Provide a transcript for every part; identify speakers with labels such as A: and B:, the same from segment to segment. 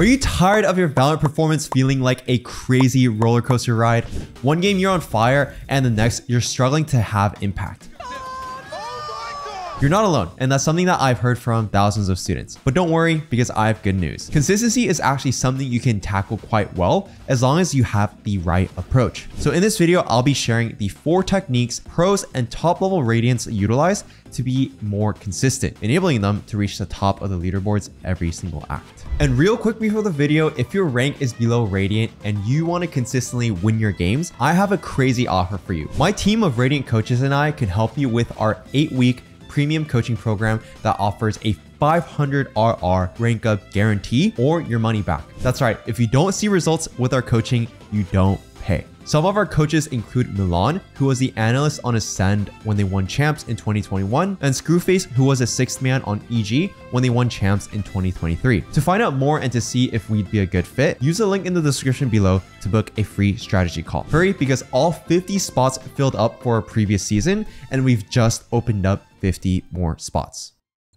A: Are you tired of your Valorant performance feeling like a crazy roller coaster ride? One game you're on fire and the next you're struggling to have impact. You're not alone, and that's something that I've heard from thousands of students. But don't worry, because I have good news. Consistency is actually something you can tackle quite well as long as you have the right approach. So in this video, I'll be sharing the four techniques pros and top level Radiants utilize to be more consistent, enabling them to reach the top of the leaderboards every single act. And real quick before the video, if your rank is below Radiant and you want to consistently win your games, I have a crazy offer for you. My team of Radiant coaches and I can help you with our eight week premium coaching program that offers a 500 RR rank up guarantee or your money back. That's right. If you don't see results with our coaching, you don't pay. Some of our coaches include Milan, who was the analyst on Acend when they won champs in 2021, and Screwface, who was a sixth man on EG when they won champs in 2023. To find out more and to see if we'd be a good fit, use the link in the description below to book a free strategy call. Hurry because all 50 spots filled up for a previous season, and we've just opened up 50 more spots.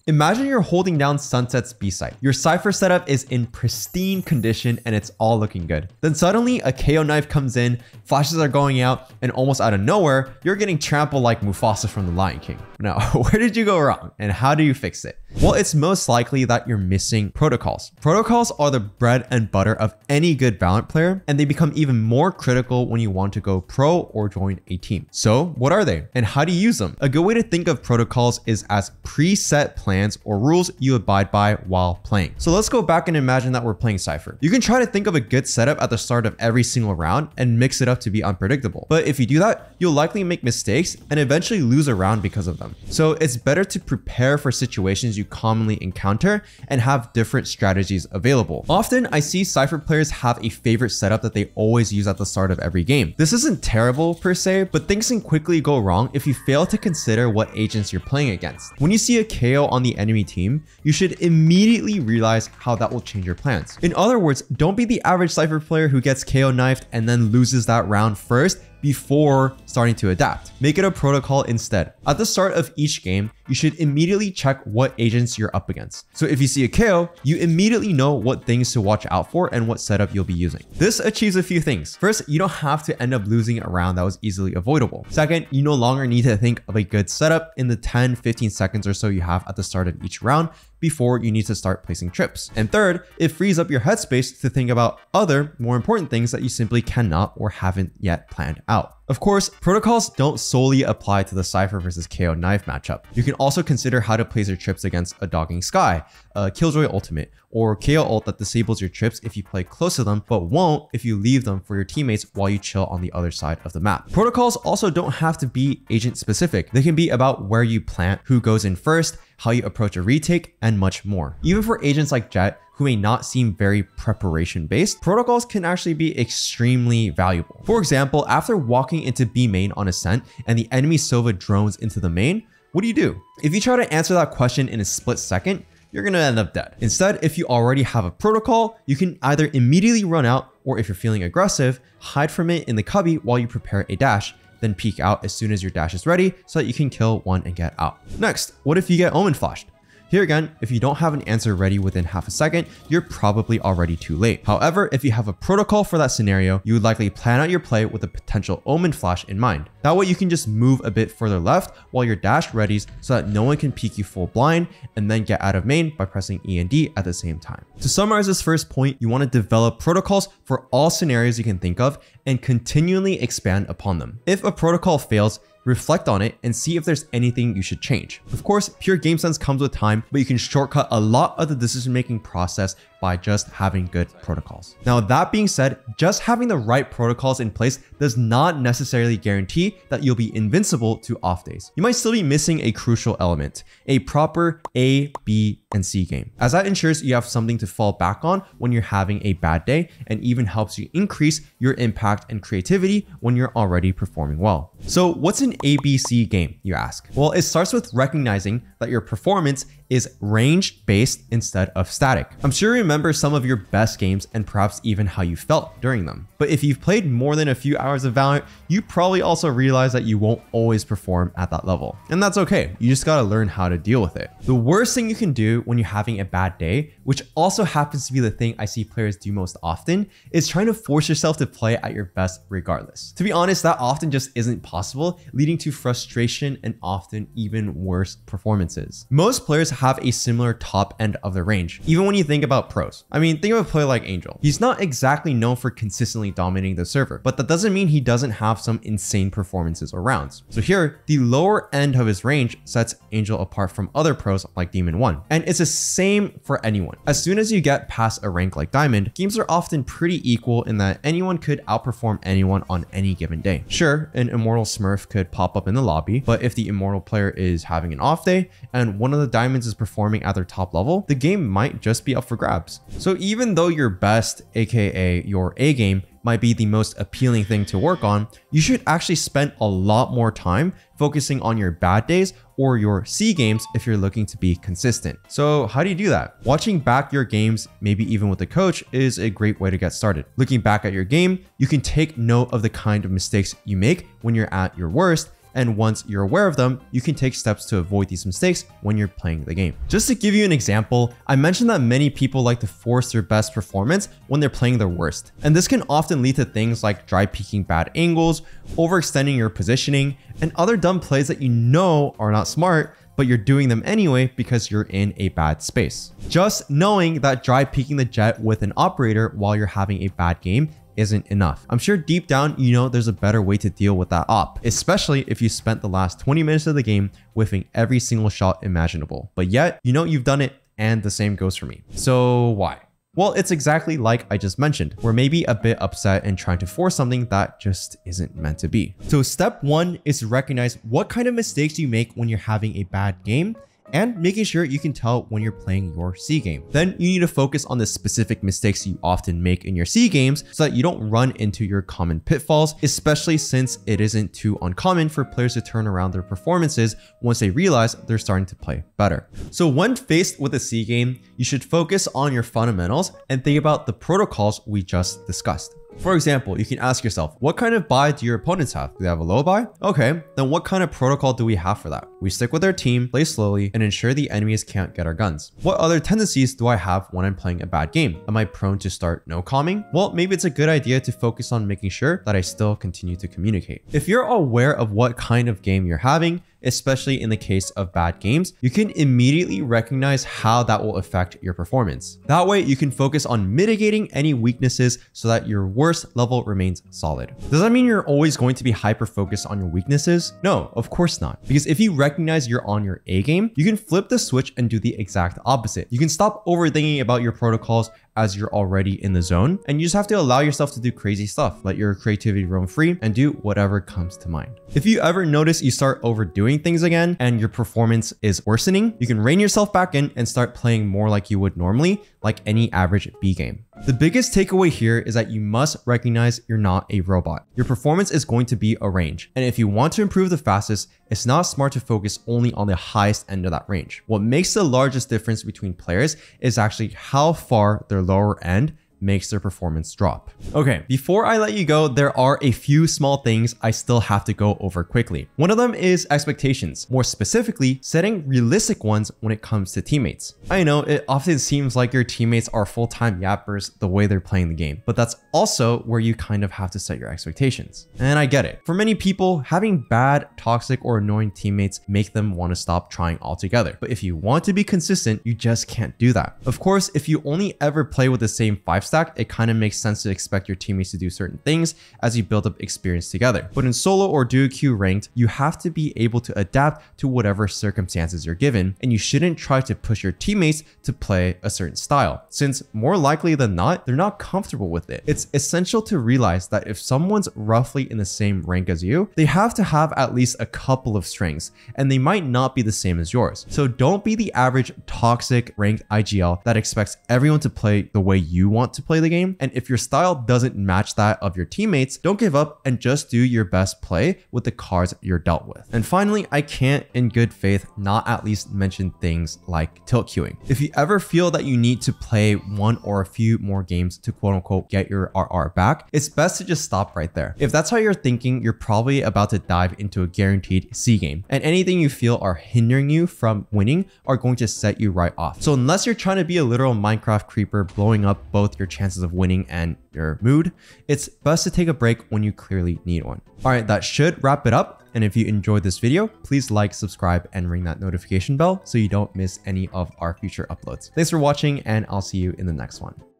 A: Imagine you're holding down Sunset's B-site. Your Cypher setup is in pristine condition and it's all looking good. Then suddenly a KAY/O knife comes in, flashes are going out, and almost out of nowhere, you're getting trampled like Mufasa from The Lion King. Now, where did you go wrong and how do you fix it? Well, it's most likely that you're missing protocols. Protocols are the bread and butter of any good Valorant player, and they become even more critical when you want to go pro or join a team. So what are they and how do you use them? A good way to think of protocols is as preset plans or rules you abide by while playing. So let's go back and imagine that we're playing Cypher. You can try to think of a good setup at the start of every single round and mix it up to be unpredictable. But if you do that, you'll likely make mistakes and eventually lose a round because of them. So it's better to prepare for situations you commonly encounter and have different strategies available. Often I see Cypher players have a favorite setup that they always use at the start of every game. This isn't terrible per se, but things can quickly go wrong if you fail to consider what agents you're playing against. When you see a KAY/O on the enemy team, you should immediately realize how that will change your plans. In other words, don't be the average Cypher player who gets KAY/O knifed and then loses that round first before starting to adapt. Make it a protocol instead. At the start of each game, you should immediately check what agents you're up against. So if you see a KAY/O, you immediately know what things to watch out for and what setup you'll be using. This achieves a few things. First, you don't have to end up losing a round that was easily avoidable. Second, you no longer need to think of a good setup in the 10, 15 seconds or so you have at the start of each round before you need to start placing trips. And third, it frees up your headspace to think about other more important things that you simply cannot or haven't yet planned out. Of course, protocols don't solely apply to the Cypher versus KAY/O knife matchup. You can also consider how to place your trips against a Dogging Skye, a Killjoy ultimate, or KAY/O ult that disables your trips if you play close to them, but won't if you leave them for your teammates while you chill on the other side of the map. Protocols also don't have to be agent specific. They can be about where you plant, who goes in first, how you approach a retake, and much more. Even for agents like Jett, who may not seem very preparation based, protocols can actually be extremely valuable. For example, after walking into B main on ascent and the enemy Sova drones into the main, what do you do? If you try to answer that question in a split second, you're gonna end up dead. Instead, if you already have a protocol, you can either immediately run out or if you're feeling aggressive, hide from it in the cubby while you prepare a dash, then peek out as soon as your dash is ready so that you can kill one and get out. Next, what if you get Omen flashed? Here again, if you don't have an answer ready within half a second, you're probably already too late. However, if you have a protocol for that scenario, you would likely plan out your play with a potential omen flash in mind. That way you can just move a bit further left while your dash readies so that no one can peek you full blind and then get out of main by pressing E and D at the same time. To summarize this first point, you want to develop protocols for all scenarios you can think of and continually expand upon them. If a protocol fails, reflect on it, and see if there's anything you should change. Of course, pure game sense comes with time, but you can shortcut a lot of the decision-making process by just having good protocols. Now, that being said, just having the right protocols in place does not necessarily guarantee that you'll be invincible to off days. You might still be missing a crucial element, a proper A, B, and C game, as that ensures you have something to fall back on when you're having a bad day and even helps you increase your impact and creativity when you're already performing well. So what's an ABC game, you ask? Well, it starts with recognizing that your performance is range based instead of static. I'm sure you remember some of your best games and perhaps even how you felt during them. But if you've played more than a few hours of Valorant, you probably also realize that you won't always perform at that level. And that's okay. You just gotta learn how to deal with it. The worst thing you can do when you're having a bad day, which also happens to be the thing I see players do most often, is trying to force yourself to play at your best regardless. To be honest, that often just isn't possible, leading to frustration and often even worse performances. Most players have a similar top end of the range, even when you think about pros. I mean, think of a player like Angel. He's not exactly known for consistently dominating the server, but that doesn't mean he doesn't have some insane performances or rounds. So here, the lower end of his range sets Angel apart from other pros like Demon1. And it's the same for anyone. As soon as you get past a rank like Diamond, games are often pretty equal in that anyone could outperform anyone on any given day. Sure, an Immortal Smurf could pop up in the lobby, but if the Immortal player is having an off day and one of the Diamonds is performing at their top level, the game might just be up for grabs. So even though your best, aka your A game, might be the most appealing thing to work on, you should actually spend a lot more time focusing on your bad days or your C games if you're looking to be consistent. So how do you do that? Watching back your games, maybe even with a coach, is a great way to get started. Looking back at your game, you can take note of the kind of mistakes you make when you're at your worst and once you're aware of them, you can take steps to avoid these mistakes when you're playing the game. Just to give you an example, I mentioned that many people like to force their best performance when they're playing their worst. And this can often lead to things like dry peeking bad angles, overextending your positioning, and other dumb plays that you know are not smart, but you're doing them anyway because you're in a bad space. Just knowing that dry peeking the Jett with an operator while you're having a bad game isn't enough. I'm sure deep down, you know there's a better way to deal with that op, especially if you spent the last 20 minutes of the game whiffing every single shot imaginable. But yet, you know you've done it and the same goes for me. So why? Well, it's exactly like I just mentioned. We're maybe a bit upset and trying to force something that just isn't meant to be. So step one is to recognize what kind of mistakes you make when you're having a bad game and making sure you can tell when you're playing your C game. Then you need to focus on the specific mistakes you often make in your C games so that you don't run into your common pitfalls, especially since it isn't too uncommon for players to turn around their performances once they realize they're starting to play better. So when faced with a C game, you should focus on your fundamentals and think about the protocols we just discussed. For example, you can ask yourself, what kind of buy do your opponents have? Do they have a low buy? Okay, then what kind of protocol do we have for that? We stick with our team, play slowly, and ensure the enemies can't get our guns. What other tendencies do I have when I'm playing a bad game? Am I prone to start no calming? Well, maybe it's a good idea to focus on making sure that I still continue to communicate. If you're aware of what kind of game you're having, especially in the case of bad games, you can immediately recognize how that will affect your performance. That way, you can focus on mitigating any weaknesses so that your worst level remains solid. Does that mean you're always going to be hyper focused on your weaknesses? No, of course not. Because if you recognize you're on your A game, you can flip the switch and do the exact opposite. You can stop overthinking about your protocols as you're already in the zone. And you just have to allow yourself to do crazy stuff, let your creativity roam free and do whatever comes to mind. If you ever notice you start overdoing things again and your performance is worsening, you can rein yourself back in and start playing more like you would normally, like any average B game. The biggest takeaway here is that you must recognize you're not a robot. Your performance is going to be a range. And if you want to improve the fastest, it's not smart to focus only on the highest end of that range. What makes the largest difference between players is actually how far their lower end makes their performance drop. Okay, before I let you go, there are a few small things I still have to go over quickly. One of them is expectations, more specifically, setting realistic ones when it comes to teammates. I know it often seems like your teammates are full-time yappers the way they're playing the game, but that's also where you kind of have to set your expectations. And I get it. For many people, having bad, toxic, or annoying teammates make them want to stop trying altogether. But if you want to be consistent, you just can't do that. Of course, if you only ever play with the same five stack, it kind of makes sense to expect your teammates to do certain things as you build up experience together. But in solo or duo queue ranked, you have to be able to adapt to whatever circumstances you're given, and you shouldn't try to push your teammates to play a certain style, since more likely than not, they're not comfortable with it. It's essential to realize that if someone's roughly in the same rank as you, they have to have at least a couple of strengths, and they might not be the same as yours. So don't be the average toxic ranked IGL that expects everyone to play the way you want to play the game. And if your style doesn't match that of your teammates, don't give up and just do your best play with the cards you're dealt with. And finally, I can't in good faith not at least mention things like tilt queuing. If you ever feel that you need to play one or a few more games to quote unquote get your RR back, it's best to just stop right there. If that's how you're thinking, you're probably about to dive into a guaranteed C game and anything you feel are hindering you from winning are going to set you right off. So unless you're trying to be a literal Minecraft creeper blowing up both your chances of winning and your mood, it's best to take a break when you clearly need one. All right, that should wrap it up. And if you enjoyed this video, please like, subscribe, and ring that notification bell so you don't miss any of our future uploads. Thanks for watching, and I'll see you in the next one.